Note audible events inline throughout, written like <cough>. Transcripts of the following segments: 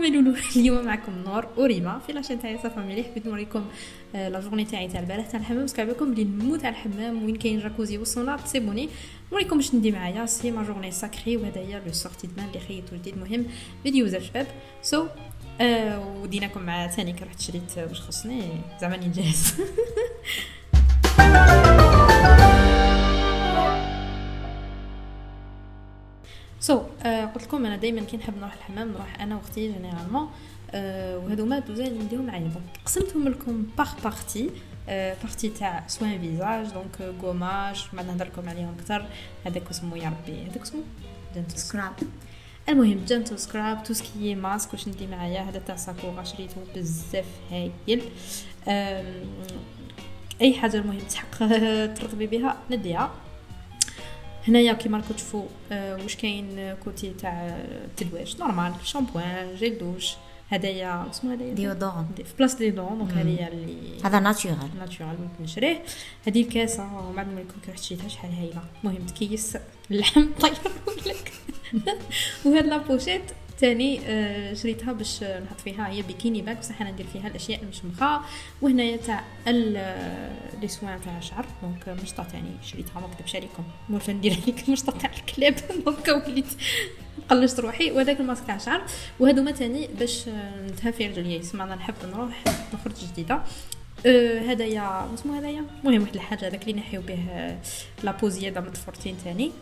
معكم لولو اليوم معكم نور وريما. في لاشين تاعي صافا مليح حبيت نوريكم آه، لا جورني تاعي تاع البارح تاع الحمام. باسكو عبالكم بلي نموت على الحمام وين كاين جاكوزي والسونار تسيبوني نوريكم باش ندي معايا سي ما جورني ساكري وهذا هي لو سورتي دمان اللي خيطو جديد مهم. فيديو زاف شباب. سو so, آه وديناكم مع ثاني كي رحت شريت واش خصني؟ زعما نجهز <laughs> لكم. أنا دائما كي نحب نروح الحمام نروح أنا وأختي جينيرالمون uh, وهذوما دوزا اللي نديهم معايا. دونك قسمتهم لكم باغ بارتي بارتي تاع سوان فيزاج دونك غوماج ما نهضر لكم عليهم أكثر. هذاك اسمه يا ربي هذاك اسمه سكراب المهم جنتل سكراب تو سكي ماسك واش ندي معايا. هذا تاع ساكورا شريته بزاف هايل. أي حاجة المهم تحق <laughs> ترطبي بها نديها. هنايا كيما راكم تشوفوا آه واش كاين كوتي تاع التدواش نورمال. شامبوان جيل دوش هدايا اسمه هدايا؟ ديودون في بلاص ديودون دونك هذه اللي هذا ناتشورال ناتشورال ممكن نشريه. هذه الكاسة ومن بعد كي رحت شريتها شحال هايلة. المهم تكيس اللحم. <laughs> طير لك. <laughs> وهاد لابوشيت تاني آه شريتها باش نحط فيها هي بيكيني باك بصح أنا ندير فيها الأشياء المشمخة وهنايا تاع لي سوان تاع الشعر دونك مشطه تاني شريتها ما نكذبش عليكم مورفا ندير عليك المشطه تاع الكلاب <laughs> دونك وليت قلشت روحي. وهذاك الماسك تاع الشعر وهذوما تاني باش نتهافي رجلي يسمع أنا نحب نروح نخرج جديدة. أه هدايا اسمه هدايا؟ المهم واحد الحاجة هذاك اللي نحيو به لابو زياده متفورتين تاني.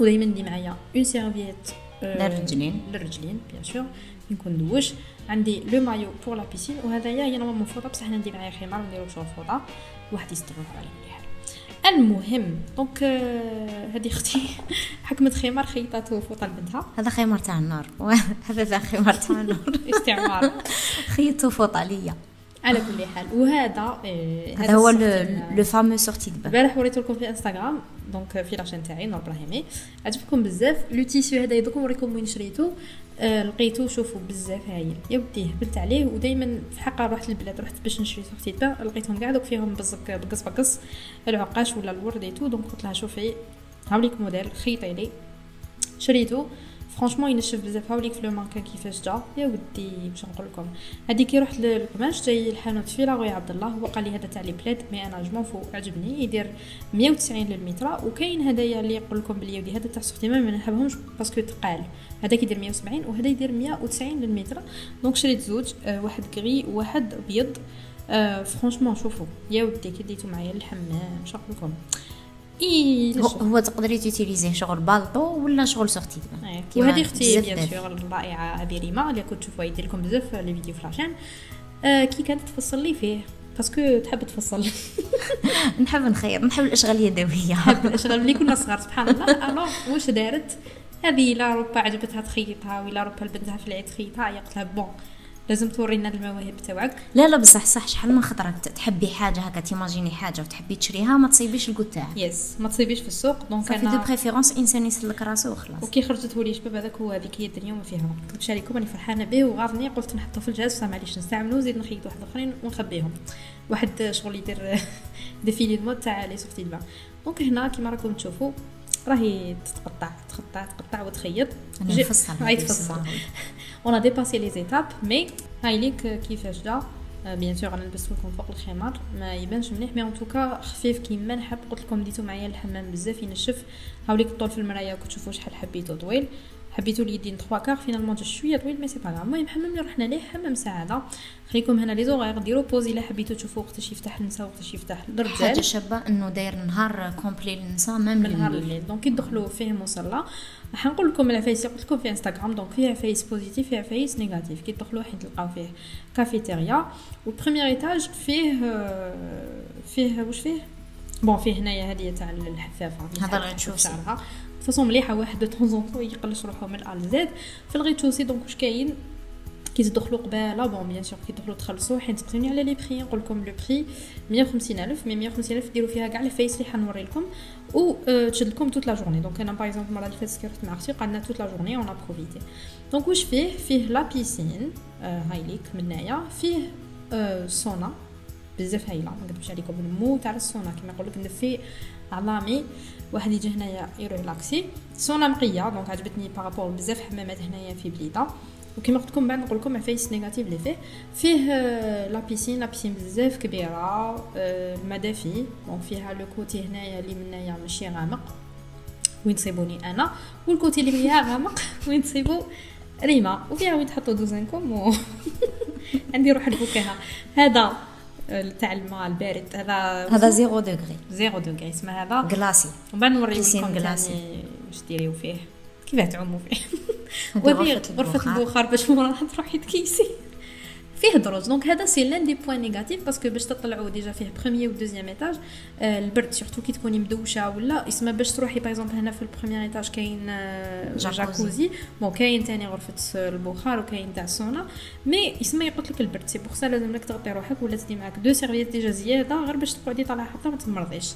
ودائما ندي معايا اون سيرفييت للرجلين للرجلين بيان سور نكون ندوش عندي لو مايو بور لا بيسين وهذايا هي نورمالمون فوطه بصح أنا ندي معايا خمار نديرو شغل فوطه واحد يستغرب على مليح المهم دونك هذه أختي حكمت خمار خيطاته فوطه لبنتها هذا خمار تاع النار هذا خمار تاع النار استعمار خيطو فوطه ليا على كل حال. وهذا إيه هذا هو لو فامو سورتي دبا البارح وريته لكم في انستغرام دونك في لاشين تاعي نور إبراهيمي. عجبكم بزاف. لو تيسيو هذا دوك نوريكم وين شريتو. آه لقيتو شوفوا بزاف هايل يا ودي هبلت عليه. ودائما في حقا رحت للبلاد رحت باش نشري سورتي دبا لقيتهم كاع دوك فيهم بزك بقص بقص. العقاش ولا الورديتو دونك قلت لها شوفي هاوليك موديل خيطي لي. شريتو. فرانشمون ينشف بزاف هاوليك في لو ماركان كيفاش جا يا ودي باش نقول لكم هذيك كي رحت للقماش جاي الحانوت في لاغوي عبد الله هو قال لي هذا تاع لي بلاد مي أنا جمون فو عجبني يدير 190 للمتر وكاين هدايا اللي يقول لكم بلي هذا تاع سختي ما نحبهمش باسكو ثقال هذاك يدير 170 وهذا يدير 190 للمتر دونك شريت زوج آه واحد كري وواحد ابيض آه franchement شوفوا يا ودي كي ديتو معايا للحمام شنو لكم إيه هو تقدري t'utiliser شغل بالطو ولا شغل sortie de bain وهذه أختي bien sûr الرائعه ريما اللي كنت تشوفوا يدير لكم بزاف les vidéos في la chaîne آه كي كانت تفصل لي فيه parce que تحب تفصل. <laughs> نحب نخير نحب الأشغال اليدوية. <laughs> نحب الأشغال ملي كنا صغار سبحان الله. alors واش دارت؟ هذه la robe عجبتها تخيطها ولا روبا لبنتها في العيد تخيطها هي قلت لها bon لازم تورينا المواهب تاعك. لا لا بصح صح شحال من خطرة تحبي حاجة هكا t'imagines حاجة وتحبي تشريها ما تصيبيش الكو تاعها يس ما تصيبيش في السوق donc أنا de préférence إنسان يسلك راسو وخلاص. وكي خرجته لي شباب هذاك هو هذيك هي الدنيا وما فيها. نكذبش عليكم راني فرحانة به وغاضني قلت نحطه في الجهاز بصح معليش نستعملو نزيد نخيط واحد آخرين ونخبيهم. واحد شغل يدير <laughs> défilé ال mode تاع les sorties de bain donc هنا كيما راكم تشوفوا راهي تتقطع تقطع تقطع وتخيط. جي هاي تفصل. on dépassait les étapes mais هاي ليك كيفاش جا bien sûr أنا لبست لكم فوق الخمار ما يبانش مليح mais en tout cas خفيف كيما نحب قلت لكم ديتو معايا الحمام بزاف ينشف هاوليك الطول في المرايه كتشوفوا شحال حبيتو طويل حبيتو اليدين 3 quarts finalement جا شوية طويل mais c'est pas المهم حمام اللي رحنا ليه حمام سعاده خليكم هنا les horaires ديروا pause الا حبيتو تشوفوا وقتاش يفتح للنساء وقتاش يفتح للرجال حاجة شابه انه داير نهار complet للنساء même نهار الليل donc يدخلوا فيه مصلى راح نقول لكم العفايس قلت لكم في إنستغرام donc فيه عفايس positifs فيه عفايس négatifs كي تدخلوا حين تلقاو فيه كافيتيريا وال premier étage فيه فيه واش فيه؟ bon فيه هنايا هذه تاع الحفافة هذا تشوف شعرها façon مليحة واحد دو طون طون يقلش روحو من ال زد في الغيتوسي donc واش كاين؟ كي تدخلوا قباله bon bien sûr كي تدخلوا تخلصوا حين تسقسوني على les prix نقول لكم le prix 150 ألف mais 150 ألف ديروا فيها كاع الفايس اللي حنوري لكم. و تشد لكم toute la journée donc أنا par exemple المره اللي فاتت كي رحت مع أختي قعدنا toute la journée on profitait donc واش فيه؟ فيه لا بيسين هاي ليك من هنايا. فيه سونا بزاف هايله ما نكذبش عليكم نموت على السونا كيما نقول لك ندفي عظامي. واحد يجي هنايا يروح لاكسي سونا نقيه donc عجبتني par rapport بزاف حمامات هنايا في بليدة. وكما قلت لكم بعد نقول لكم عفايس négatifs اللي فيه. فيه آه، la piscine la piscine بزاف كبيرة آه، المدافي donc فيها le côté هنايا اللي منايا ماشي غامق وين تصيبوني أنا. وال côté اللي فيها غامق <laughs> وين تصيبو ريما. وفيها وين تحطوا دوزانكم و... <laughs> عندي روح الفكاهة. هذا آه، تاع الماء البارد. هذا هذا zéro degré zéro degré اسمه هذا glacé ومن بعد نوريكم. ثاني واش ديريو فيه. كيفاه تعوموا فيه؟ <laughs> غرفة غرفة البخار. باش مرة تروحي تكيسي فيه دروج donc هذا c'est l'un des points négatifs parce que باش تطلعوا déjà فيه premier و deuxième étage آه البرد surtout كي تكوني مدوشة ولا اسمها باش تروحي par exemple هنا في ال premier étage كاين آه، جاكوزي. جاكوزي bon كاين تاني غرفة البخار وكاين تاع السونا mais يسمى يقلت لك البرد. c'est pour ça لازم لك تغطي روحك ولا تدي معاك deux serviettes déjà زيادة غير باش تقعدي طالعة حتى ما تمرضيش.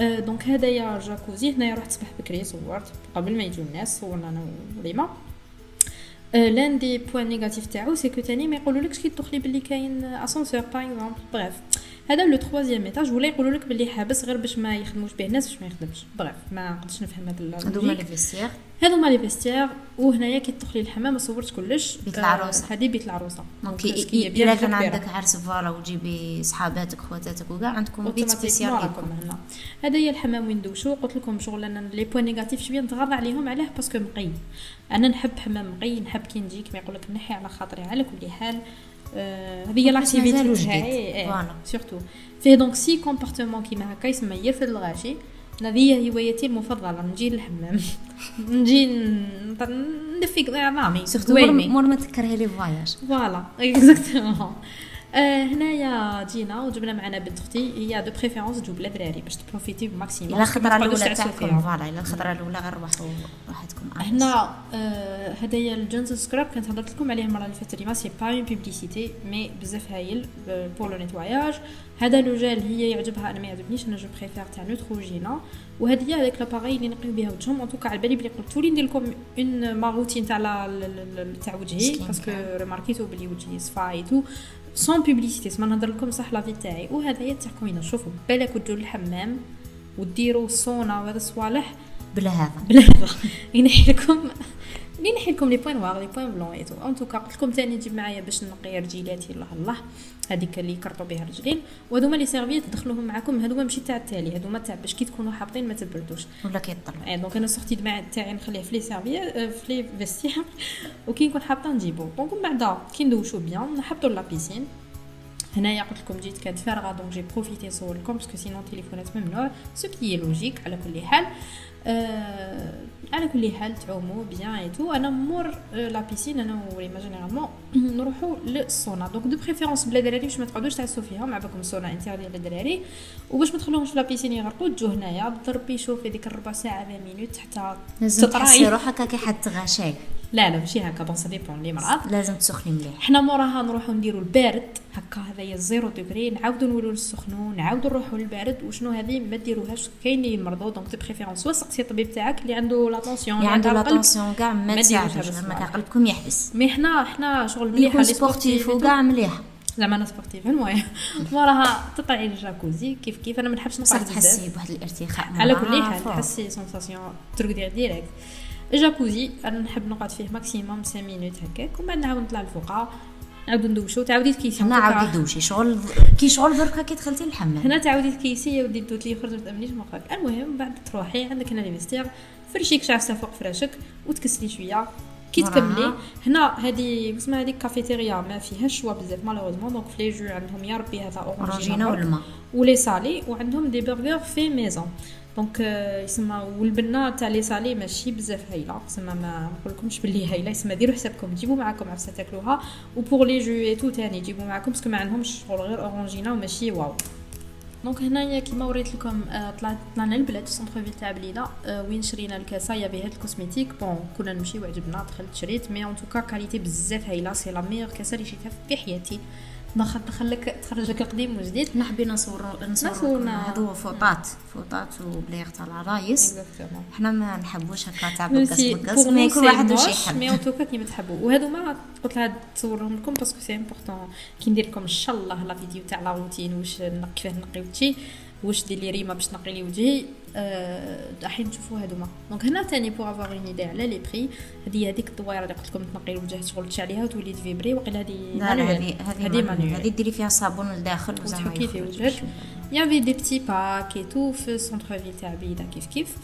آه، donc هدايا جاكوزي هنايا رحت صباح بكري صورت قبل ما يجوا الناس صورنا أنا وريما آه، l'un des points négatifs تاعو c'est que تاني ما يقولولكش كي تدخلي باللي كاين ascenseur par exemple bref هذا le troisième étage ولا يقولوا لك باللي حابس غير باش ما يخدموش به الناس باش ما يخدمش. bref ما نقدرش نفهم هذا هذوما. les vestiaires هذوما les vestiaires وهنايا كي تدخلي الحمام ما صورتش كلش. بيت العروسة. هذه بيت العروسة. donc إلا كان. عندك عرس voilà وتجيبي صحاباتك خواتاتك وكاع عندكم بيت spécial راكم ليكم. هنا. هذا هي الحمام وين ندوشو قلت لكم شغل أنا les points négatifs شوية نتغاضى عليهم علاه parce que نقي أنا نحب حمام نقي نحب كي نجي كيما يقول لك نحي على خاطري على كل حال. هذه هي l'activité. تاعي. surtout فيه donc c'est comportement كيما هكا يسمى يرفد الغاشي هذه هي هوايتي المفضلة. نجي للحمام. <laughs> نجي ندفي عظامي surtout. مور ما تكرهي les voyages voilà. <laughs> exactement آه هنايا جينا وجبنا معنا بنت أختي هي de préférence تجوا بلا دراري باش تبروفيتي ب maximum. إلا الخطرة الأولى تاعكم. voilà إلا الخطرة الأولى غير روحوا وحدكم هنا آه هدايا الجونز scrub كنت هضرت لكم عليه المرة اللي فاتت ريما c'est pas une publicité mais بزاف هايل pour le nettoyage هذا le gel هي يعجبها أنا ما يعجبنيش أنا je préfère تاع نوتروجينا وهذه هي هذاك l'appareil اللي نقيو بها وجههم. en tout cas على بالي بلي قلت لي ندير لكم une ma routine تاع تاع وجهي parce que. ريماركيتو بلي وجهي صفا et tout sans publicité سما نهضر لكم صح l'avis تاعي وهذا هي هنا شوفوا بالك تجوا للحمام وديروا السونا وهذا الصوالح بلا هذا. بلا هذا. <laughs> ينحي لكم. ينحي لكم les points noirs les points blancs et tout en tout cas قلت لكم ثاني نجيب معايا باش نقي رجيلاتي الله الله. هذيك اللي يكرطوا بها الرجلين. وهذوما les serviettes تدخلوهم معكم هذوما ماشي تاع التالي. هذوما تاع باش كي تكونوا حاطين ما تبردوش. ولا كيطلعوا et donc أنا sortie de bain تاعي نخليه في les serviettes في les vestiaires. <laughs> وكي نكون حاطة نجيبو. donc من بعد كي ندوشو bien نحطو la piscine. هنايا قلت لكم جيت كانت فارغه donc j'ai profité نصور لكم parce que sinon التليفونات ممنوع ce qui est logique على كل حال آه على كل حال تعوموا bien et tout أنا مور la piscine أنا وريما généralement نروحوا للسونا donc de préférence بلا دراري باش ما تقعدوش تعسوا فيها مع بالكم السونا interdit للدراري وباش ما تخلوهمش في la piscine يغرقوا تجوا هنايا ضربي شوفي ديك الربع ساعه 20 minutes حتى لازم تطراي. تحسي روحك كي حد تغاشاك لا لا ماشي هكا bon ça dépend لي مرات لازم تسخني مليح. حنا موراها نروحو نديرو البارد هكا هذايا zéro degré نعاودو نولو للسخنو نعاودو نروحو للبارد وشنو هذه؟ ما ديروهاش. كاين اللي يمرضوا donc de préférence soit سقسي الطبيب تاعك اللي عنده la tension اللي عنده la tension كاع ما تساعدوش ما. قلبكم يحبس. mais حنا حنا شغل مليحه les sportifs وكاع. مليح. زعما أنا sportive المهم. <laughs> موراها تطلعي للجاكوزي كيف كيف؟ أنا ما نحبش نقعد بزاف تحسي بواحد الارتخاء. على كل حال. تحسي sensation ترقدي direct الجاكوزي أنا نحب نقعد فيه maximum 5 minutes هكاك ومن بعد نعاود نطلع الفوقا نعاودو ندوشو. تعاودي تكيسي هنا عاودي دوشي شغل كي شغل دركا كي دخلتي الحمام هنا تعاودي تكيسي يا ودي الدوت لي يخرج ما تأمنيش مخك المهم بعد تروحي عندك هنا les vestiaires فرشيك شعسه فوق فراشك وتكسلي شوية. كي. تكملي هنا هذه اسمها هذيك كافيتيريا ما فيهاش choix بزاف malheureusement. donc في les jus عندهم يا ربي هذا اورانجينا والماء. و les salés وعندهم des burgers fait maison donc يسمى والبنه تاع les salés ماشي بزاف هايله يسمى ما نقولكمش باللي هايله يسمى ديروا حسابكم جيبوا معاكم عفسه تاكلوها و pour les jus et tout تاني جيبوا معاكم parce que ما عندهمش شغل غير اورانجينا وماشي واو donc هنايا كيما وريت لكم طلعت طلعنا البلاد في centre-ville تاع البليدة وين شرينا الكاسه يا بهاد ال cosmétique bon كنا نمشي وعجبنا دخلت شريت mais en tout cas qualité بزاف هايله c'est la meilleure كاسه اللي شريتها في حياتي دخل دخلك تخرج لك القديم والجديد. حنا حبينا نصور نصور. هادو فوطات فوطات وبلايغ تاع العرايس. حنا ما نحبوش هكا تاع بقص بقص mais كل واحد واش يحب. mais en tout cas كيما تحبوا. وهادو ما قلت لها تصورهم لكم parce que c'est important كي ندير لكم إن شاء الله la vidéo تاع la routine واش كيفاه نقي وشي واش دير لي ريمه باش تنقي لي وجهي آه، راح نشوفوا هذوما donc هنا ثاني pour avoir une idée على les prix هذه هذيك الدويرة اللي قلت لكم تنقي الوجه شغل تشعليها وتولي ت vibrer وقيلا هذه. هذه هذه. manuel هذه ديري فيها صابون لداخل وزعما وتحكي في وجهك. y avait des petits packs et tout في ال centre-ville تاع بليدة كيف كيف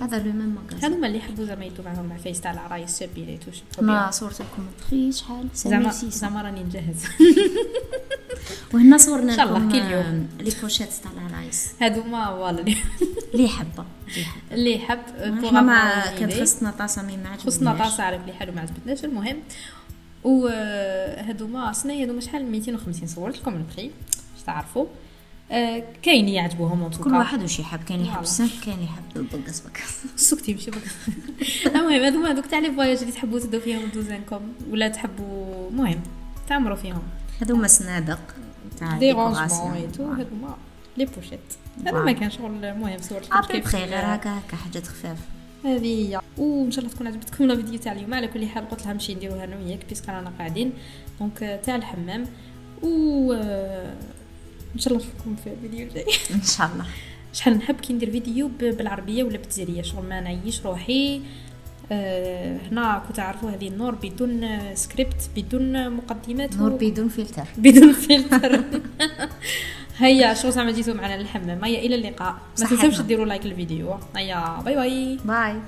هذا le même magasin هذوما اللي يحبوا زعما يدوا معاهم مع فيس تاع العرايس شابين et tout ما صورت لكم البخي شحال زعما 5600 زعما راني نجهز. <laughs> وهنا صورنا إن شاء الله كل يوم. آه، les pochettes تاع العرايس هذوما voilà اللي- اللي حبة اللي اللي حب إحنا ما كان خصنا طاسة mais ما خصنا عجبتناش. طاسة عارف اللي حلو ما عجبتناش. المهم وهذوما سنة هذوما شحال 250 صورت لكم البخي باش تعرفوا. آه، كاين يعجبوهم اون كل واحد وش يحب كاين يحب. السمك كاين يحب البقص بقص. سكتي ماشي بك <laughs> المهم هذوما هذوك تاع les voyages اللي تحبوا تدوا فيهم دوزانكم ولا تحبوا المهم تعمروا فيهم. هذوما صنادق تاع des décorations. هذوما les pochettes هذا. ما كان شغل لكم après كيف غير هكا هكا حاجات خفاف هذه هي. وإن شاء الله تكون عجبتكم la vidéo تاع اليوم على كل حال قلت لها نمشي نديروها أنا وياك puisque رانا قاعدين. donc آه، تاع الحمام. و آه، إن شاء الله نشوفكم في الفيديو الجاي. <laughs> إن شاء الله. شحال نحب كي ندير فيديو بالعربية ولا بالجزائريه شغل ما نعيش روحي. هنا كنت تعرفوا هذه النور بدون آه، سكريبت بدون مقدمات نور و- بدون فلتر. <laughs> بدون فلتر. <laughs> هيا شو زعما جيتوا معنا للحمام؟ هيا إلى اللقاء. ما. تنساوش ديروا لايك للفيديو. هيا باي باي. باي.